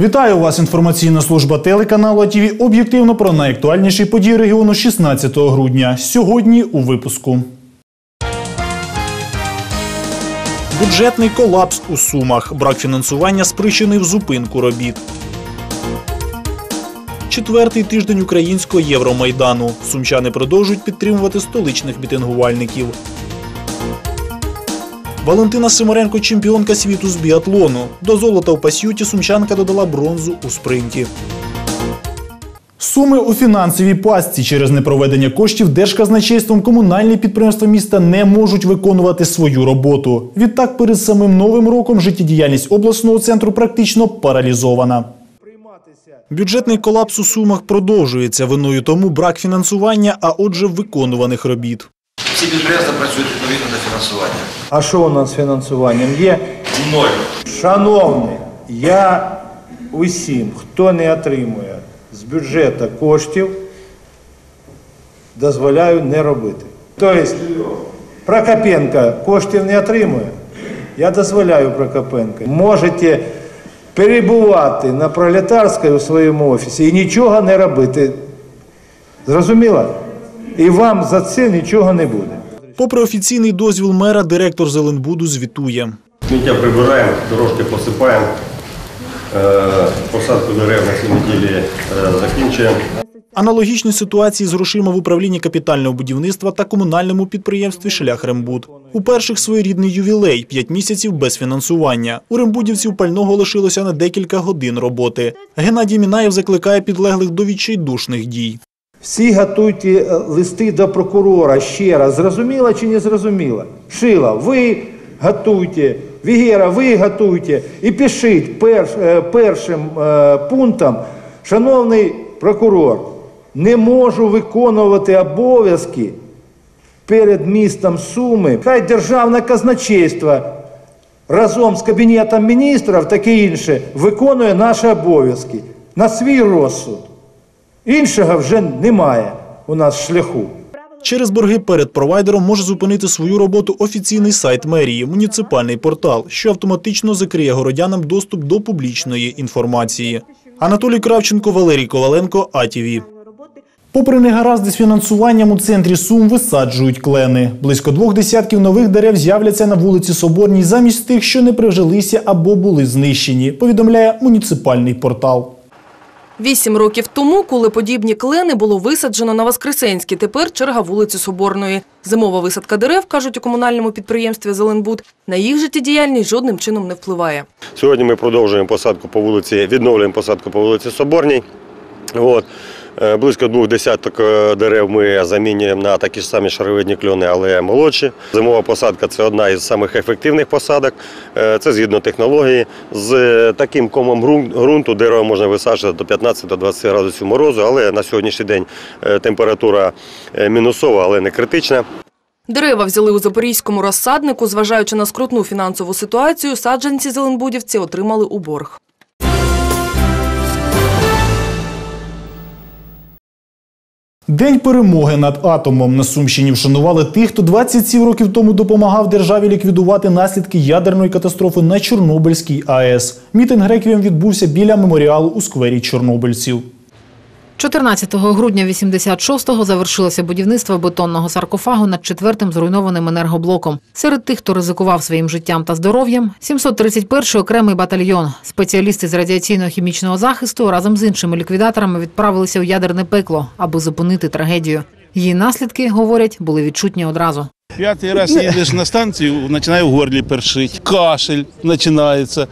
Вітаю вас! Інформаційна служба телеканалу ТВ об'єктивно про найактуальніші події регіону 16 грудня. Сьогодні у випуску. Бюджетний колапс у Сумах. Брак фінансування спричинив зупинку робіт. Четвертий тиждень українського Євромайдану. Сумчани продовжують підтримувати столичних мітингувальників. Валентина Симоренко чемпіонка світу з біатлону. До золота у пасюті сумчанка додала бронзу у спринті. Суми у фінансовій пастці через непроведення коштів держказначейством комунальні підприємства міста не можуть виконувати свою роботу. Відтак, перед самим новим роком життєдіяльність обласного центру практично паралізована. Бюджетний колапс у сумах продовжується. Виною тому брак фінансування, а отже, виконуваних робіт. Всі підприємства працюють відповідно до фінансування. А що у нас з фінансуванням є? Ноль. Шановні, я усім, хто не отримує з бюджету коштів, дозволяю не робити. Тобто Прокопенко коштів не отримує. Я дозволяю Прокопенко. Можете перебувати на пролетарській у своєму офісі і нічого не робити. Зрозуміло? І вам за це нічого не буде. Попри офіційний дозвіл мера, директор Зеленбуду звітує. Сміття прибираємо, дорожки посипаємо, е, посадку дерев на цій неділі е, закінчуємо. Аналогічні ситуації з грошима в управлінні капітального будівництва та комунальному підприємстві Шлях Рембуд. У перших своєрідний ювілей – 5 місяців без фінансування. У рембудівців пального лишилося на декілька годин роботи. Геннадій Мінаєв закликає підлеглих до відчайдушних дій. Всі готуйте е, листи до прокурора ще раз. Зрозуміло чи не зрозуміло? Шила, ви готуйте, Вігера, ви готуйте і пишіть перш, е, першим е, пунктом, шановний прокурор, не можу виконувати обов'язки перед містом Суми. Хай державне казначейство разом з Кабінетом міністрів, таке інше, виконує наші обов'язки на свій розсуд. Іншого вже немає у нас шляху. Через борги перед провайдером може зупинити свою роботу офіційний сайт мерії, муніципальний портал, що автоматично закриє городянам доступ до публічної інформації. Анатолій Кравченко, Валерій Коваленко, АТВ. Попри негаразди з фінансуванням у центрі Сум висаджують клени. Близько двох десятків нових дерев з'являться на вулиці Соборній замість тих, що не прижилися або були знищені, повідомляє муніципальний портал. Вісім років тому, коли подібні клени було висаджено на Воскресенській, тепер черга вулиці Соборної. Зимова висадка дерев, кажуть у комунальному підприємстві «Зеленбуд», на їх життєдіяльність жодним чином не впливає. Сьогодні ми продовжуємо посадку по вулиці, відновлюємо посадку по вулиці Соборній. Е, Близько двох десяток е, дерев ми замінюємо на такі ж самі шаровидні кльони, але молодші. Зимова посадка це одна із самих ефективних посадок. Е, Це згідно технології. З таким комом ґрун- ґрунту дерево можна висаджувати до 15-20 градусів морозу, але на сьогоднішній день температура мінусова, але не критична. Дерева взяли у запорізькому розсаднику. Зважаючи на скрутну фінансову ситуацію, саджанці зеленбудівці отримали у борг. День перемоги над атомом на Сумщині вшанували тих, хто 27 років тому допомагав державі ліквідувати наслідки ядерної катастрофи на Чорнобильській АЕС. Мітинг реквієм відбувся біля меморіалу у сквері чорнобильців. 14 грудня 86-го завершилося будівництво бетонного саркофагу над четвертим зруйнованим енергоблоком. Серед тих, хто ризикував своїм життям та здоров'ям, 731-й окремий батальйон. Спеціалісти з радіаційно-хімічного захисту разом з іншими ліквідаторами відправилися у ядерне пекло, аби зупинити трагедію. Її наслідки, говорять, були відчутні одразу. П'ятий раз їдеш на станцію, починає в горлі першить, кашель починається,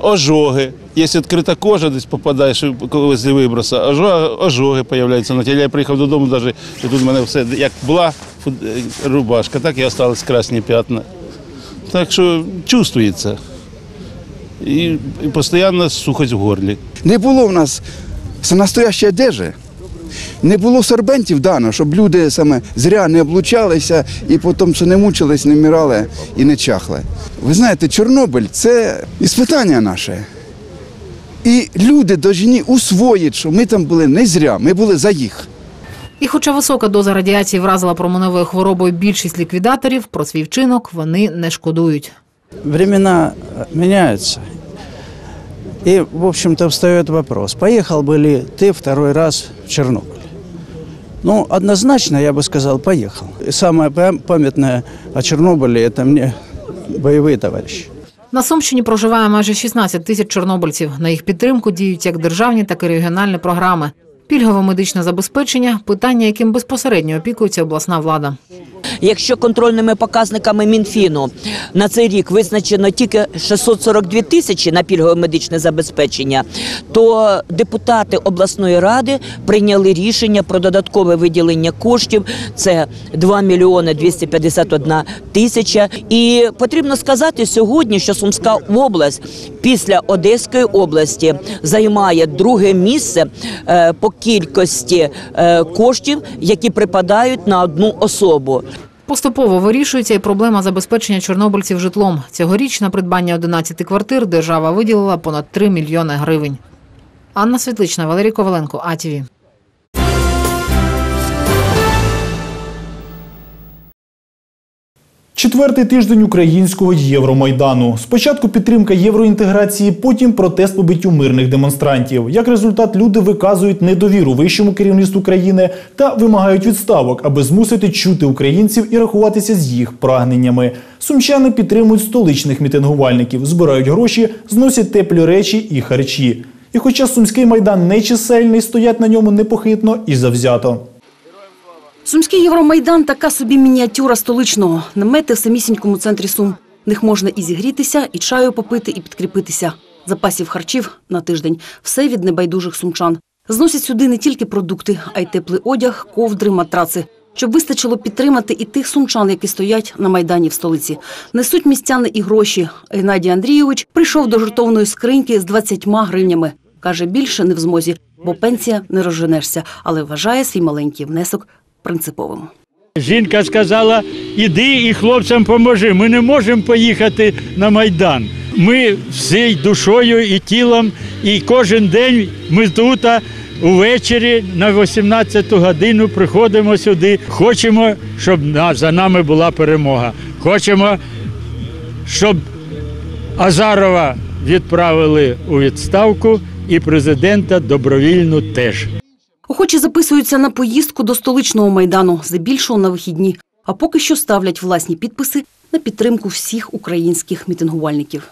ожоги. Якщо відкрита кожа, десь попадаєш колись виброса, ожоги, ожоги з'являються на тілі. Я приїхав додому, навіть і тут в мене все, як була е, рубашка, так і залишились красні п'ятна. Так що чувствується. І, і постійно сухость в горлі. Не було в нас настоящої одежі. Не було сорбентів дано, щоб люди саме зря не облучалися і потім що не мучились, не вмирали і не чахли. Ви знаєте, Чорнобиль це іспитання наше. І люди повинні усвоїти, що ми там були не зря, ми були за їх. І хоча висока доза радіації вразила променевою хворобою більшість ліквідаторів, про свій вчинок вони не шкодують. Времена э, меняются. И, в общем-то, встает вопрос, поехал бы ли ты второй раз в Чернобыль? Ну, однозначно, я бы сказал, поехал. И самое пам- памятное о Чернобыле – это мне боевые товарищи. На Сумщині проживає майже 16 тисяч чорнобильців. На їх підтримку діють як державні, так і регіональні програми. Пільгове медичне забезпечення питання, яким безпосередньо опікується обласна влада. Якщо контрольними показниками Мінфіну на цей рік визначено тільки 642 тисячі на пільгове медичне забезпечення, то депутати обласної ради прийняли рішення про додаткове виділення коштів. Це 2 мільйони 251 тисяча. І потрібно сказати сьогодні, що Сумська область після Одеської області займає друге місце е, по кількості е, коштів, які припадають на одну особу. Поступово вирішується і проблема забезпечення чорнобильців житлом. Цьогоріч на придбання 11 квартир держава виділила понад 3 мільйони гривень. Анна Світлична, Валерій Коваленко, АТВ. Четвертий тиждень українського Євромайдану. Спочатку підтримка євроінтеграції, потім протест побиттю мирних демонстрантів. Як результат, люди виказують недовіру вищому керівництву країни та вимагають відставок, аби змусити чути українців і рахуватися з їх прагненнями. Сумчани підтримують столичних мітингувальників, збирають гроші, зносять теплі речі і харчі. І хоча сумський майдан не чисельний, стоять на ньому непохитно і завзято. Сумський Євромайдан така собі мініатюра столичного. Намети в самісінькому центрі Сум. В них можна і зігрітися, і чаю попити, і підкріпитися. Запасів харчів на тиждень. Все від небайдужих сумчан. Зносять сюди не тільки продукти, а й теплий одяг, ковдри, матраци. Щоб вистачило підтримати і тих сумчан, які стоять на Майдані в столиці. Несуть містяни і гроші. Геннадій Андрійович прийшов до жертовної скриньки з 20 гривнями. Каже, більше не в змозі, бо пенсія не розженешся, але вважає свій маленький внесок принциповим. Жінка сказала: іди і хлопцям поможи. Ми не можемо поїхати на Майдан. Ми всією душою і тілом, і кожен день ми тут увечері на 18-ту годину приходимо сюди. Хочемо, щоб за нами була перемога. Хочемо, щоб Азарова відправили у відставку і президента добровільну теж. Охочі записуються на поїздку до столичного майдану, здебільшого на вихідні, а поки що ставлять власні підписи на підтримку всіх українських мітингувальників.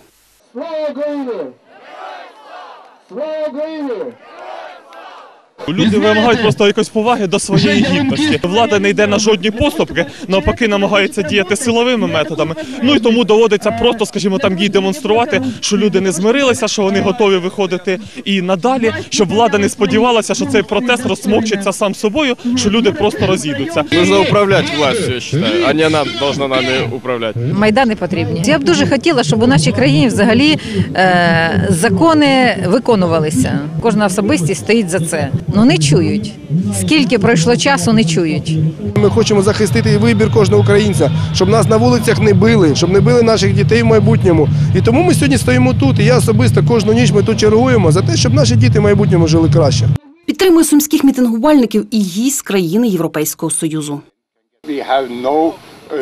Люди вимагають просто якоїсь поваги до своєї гідності. Влада не йде на жодні поступки, навпаки, намагається діяти силовими методами. Ну і тому доводиться просто, скажімо, там їй демонструвати, що люди не змирилися, що вони готові виходити і надалі, щоб влада не сподівалася, що цей протест розсмокчиться сам собою, що люди просто розійдуться. Нужно управлять властью, я считаю, а не она должна нами управлять. Майдани потрібні. Я б дуже хотіла, щоб у нашій країні взагалі е, закони виконувалися. Кожна особистість стоїть за це. Ну не чують. Скільки пройшло часу, не чують. Ми хочемо захистити вибір кожного українця, щоб нас на вулицях не били, щоб не били наших дітей в майбутньому. І тому ми сьогодні стоїмо тут. І я особисто кожну ніч ми тут чергуємо за те, щоб наші діти в майбутньому жили краще. Підтримує сумських мітингувальників і гість країни Європейського Союзу.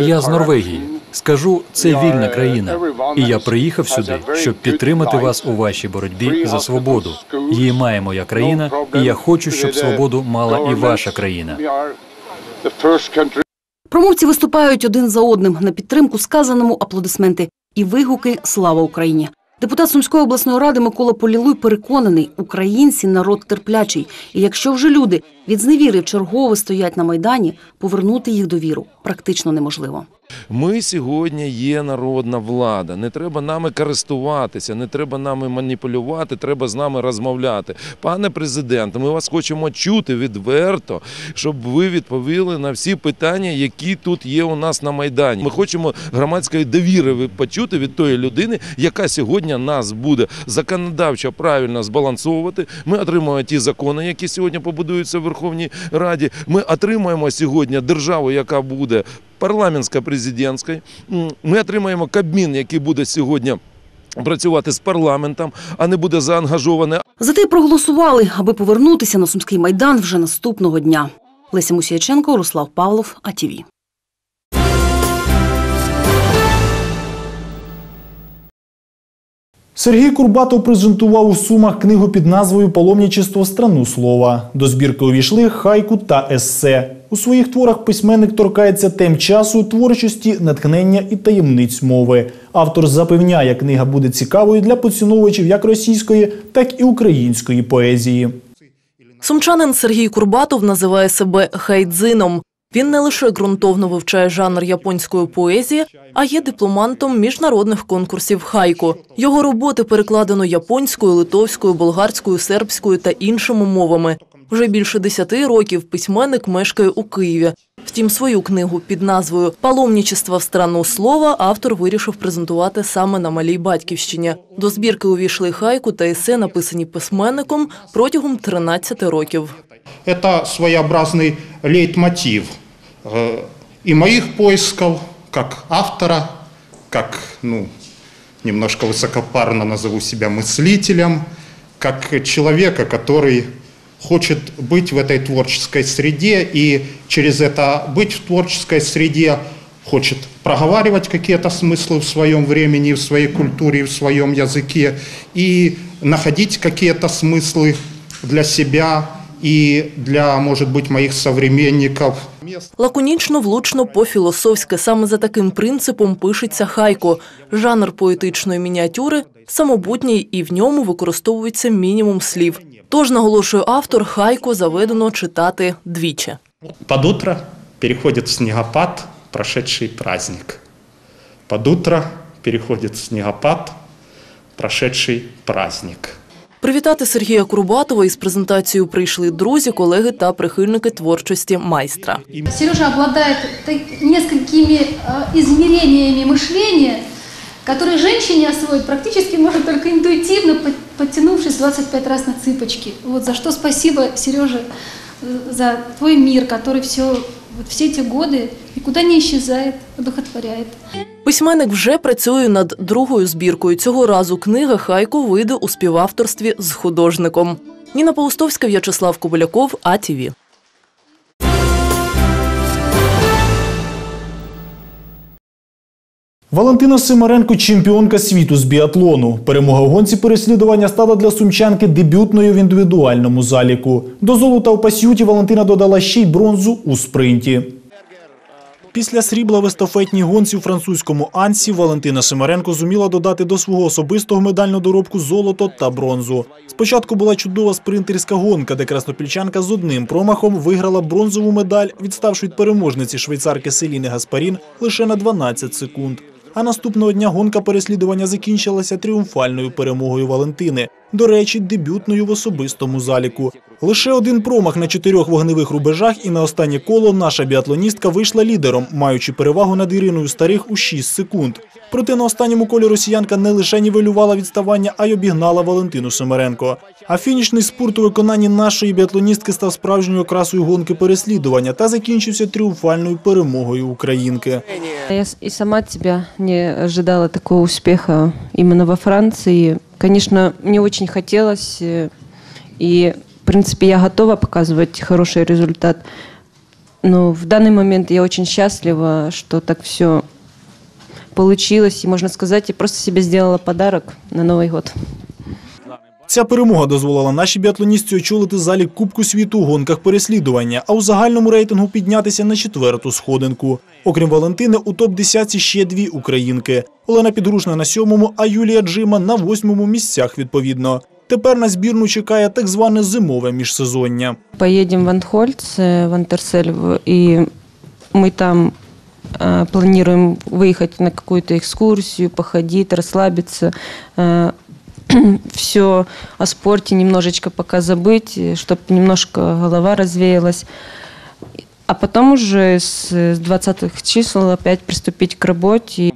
Я з Норвегії. Скажу, це вільна країна, і я приїхав сюди, щоб підтримати вас у вашій боротьбі за свободу. Її має моя країна, і я хочу, щоб свободу мала і ваша країна. Промовці виступають один за одним на підтримку сказаному аплодисменти і вигуки Слава Україні. Депутат Сумської обласної ради Микола Полілуй переконаний, українці народ терплячий. І якщо вже люди від зневіри чергове стоять на майдані, повернути їх довіру практично неможливо. Ми сьогодні є народна влада. Не треба нами користуватися, не треба нами маніпулювати, треба з нами розмовляти. Пане президенте, ми вас хочемо чути відверто, щоб ви відповіли на всі питання, які тут є у нас на майдані. Ми хочемо громадської довіри почути від тої людини, яка сьогодні нас буде законодавчо правильно збалансовувати. Ми отримуємо ті закони, які сьогодні побудуються в Верховній Раді. Ми отримаємо сьогодні державу, яка буде парламентсько-президентською. Ми отримаємо Кабмін, який буде сьогодні працювати з парламентом, а не буде заангажований. Зате проголосували, аби повернутися на Сумський майдан вже наступного дня. Леся Мусіяченко, Руслав Павлов, АТВ. Сергій Курбатов презентував у Сумах книгу під назвою Паломничество в страну слова. До збірки увійшли хайку та есе. У своїх творах письменник торкається тем часу, творчості, натхнення і таємниць мови. Автор запевняє, книга буде цікавою для поціновувачів як російської, так і української поезії. Сумчанин Сергій Курбатов називає себе хайдзином. Він не лише ґрунтовно вивчає жанр японської поезії, а є дипломантом міжнародних конкурсів хайку. Його роботи перекладено японською, литовською, болгарською, сербською та іншими мовами. Вже більше десяти років письменник мешкає у Києві. Втім, свою книгу під назвою Паломничество в страну слова автор вирішив презентувати саме на малій батьківщині. До збірки увійшли хайку та есе, написані письменником протягом 13 років. Это своеобразный лейтмотив э, и моих поисков как автора, как, ну, немножко высокопарно назову себя мыслителем, как человека, который хочет быть в этой творческой среде и через это быть в творческой среде хочет проговаривать какие-то смыслы в своем времени, в своей культуре, в своем языке и находить какие-то смыслы для себя и для, может быть, моих современников. Лаконічно, влучно, по-філософськи. Саме за таким принципом пишеться хайко. Жанр поетичної мініатюри самобутній і в ньому використовується мінімум слів. Тож, наголошує автор, хайко заведено читати двічі. Под утро переходит в снегопад прошедший праздник. Под утро переходит в снегопад прошедший праздник. Привітати Сергія Курбатова із презентацією прийшли друзі, колеги та прихильники творчості майстра. Сережа обладает так- несколькими э, измерениями мышления, которые женщине освоить практически может только интуитивно, под- подтянувшись 25 раз на цыпочки. Вот за что спасибо, Сережа, э, за твой мир, который все, вот все эти годы нікуди не исчезает, одухотворяет. Письменник вже працює над другою збіркою. Цього разу книга Хайко вийде у співавторстві з художником. Ніна Паустовська, В'ячеслав Кобиляков, АТВ. Валентина Симаренко – чемпіонка світу з біатлону. Перемога в гонці переслідування стала для сумчанки дебютною в індивідуальному заліку. До золота в пасюті Валентина додала ще й бронзу у спринті. Після срібла в естафетній гонці у французькому Ансі Валентина Симаренко зуміла додати до свого особистого медального доробку золото та бронзу. Спочатку була чудова спринтерська гонка, де краснопільчанка з одним промахом виграла бронзову медаль, відставши від переможниці швейцарки Селіни Гаспарін лише на 12 секунд. А наступного дня гонка переслідування закінчилася тріумфальною перемогою Валентини. До речі, дебютною в особистому заліку. Лише один промах на чотирьох вогневих рубежах, і на останнє коло наша біатлоністка вийшла лідером, маючи перевагу над Іриною Старих у 6 секунд. Проте на останньому колі росіянка не лише нівелювала відставання, а й обігнала Валентину Семеренко. А фінішний спорт у виконанні нашої біатлоністки став справжньою окрасою гонки переслідування та закінчився тріумфальною перемогою українки. Я и сама от не ожидала такого успеха именно во Франции. Конечно, мне очень хотелось, э, и, в принципе, я готова показывать хороший результат. Но в данный момент я очень счастлива, что так все получилось. И, можно сказать, я просто себе сделала подарок на Новый год. Ця перемога дозволила нашій біатлоністці очолити залік Кубку світу у гонках переслідування, а у загальному рейтингу піднятися на четверту сходинку. Окрім Валентини, у топ-10 ще дві українки. Олена Підгрушна на сьомому, а Юлія Джима на восьмому місцях відповідно. Тепер на збірну чекає так зване зимове міжсезоння. Поедем в Анхольц, э, в Антерсель, в- и мы там э, планируем выехать на какую-то экскурсию, походить, расслабиться, все о спорте немножечко пока забыть, чтобы немножко голова развеялась. А потом уже с 20-х чисел опять приступить к работе.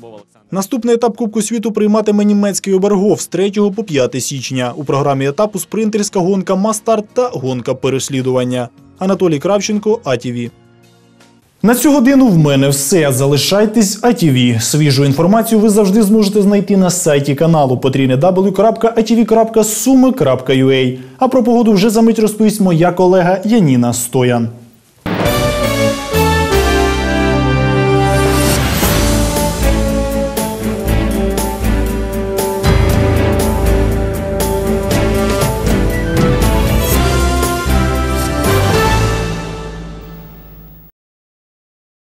Наступний етап Кубку світу прийматиме німецький обергов з 3 по 5 січня. У програмі етапу спринтерська гонка Мастарт та гонка переслідування. Анатолій Кравченко, АТВ. На цю годину в мене все. Залишайтесь ITV. Свіжу інформацію ви завжди зможете знайти на сайті каналу www.atv.suми.ua. А про погоду вже за мить розповість моя колега Яніна Стоян.